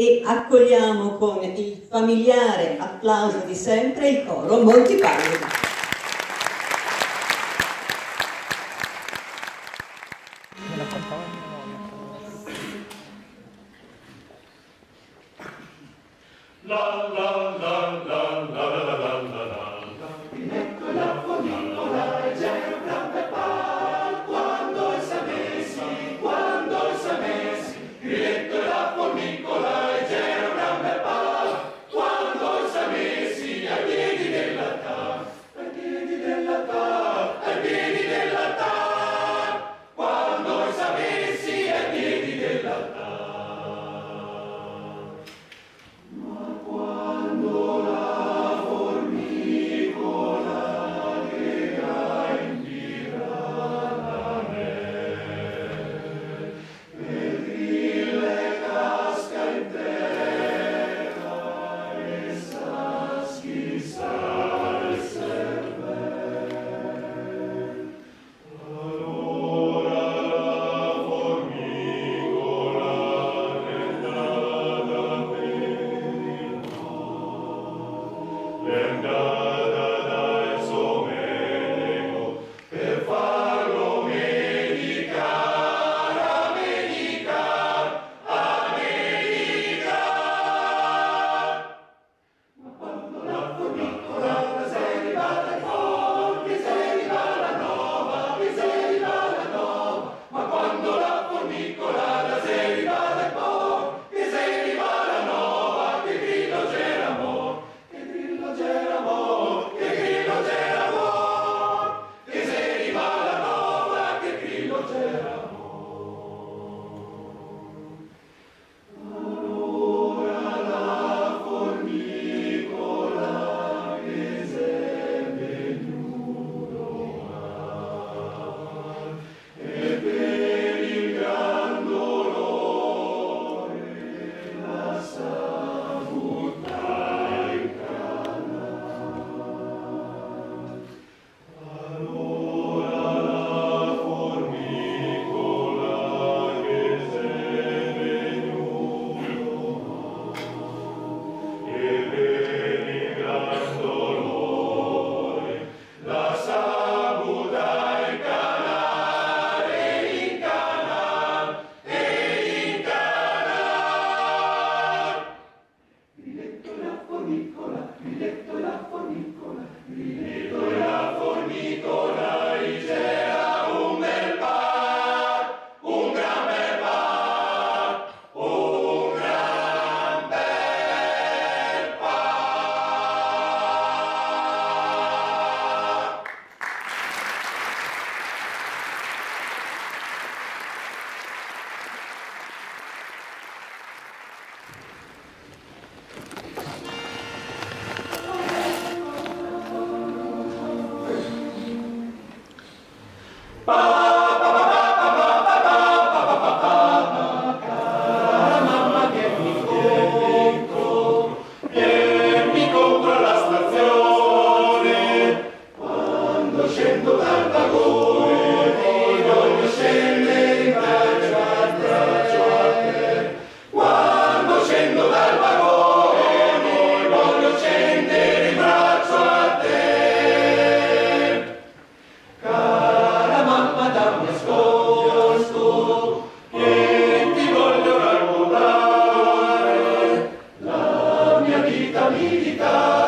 e accogliamo con il familiare applauso di sempre il coro Monti la la la. Riletto la formicola, riletto la formicola, riletto. Dominica.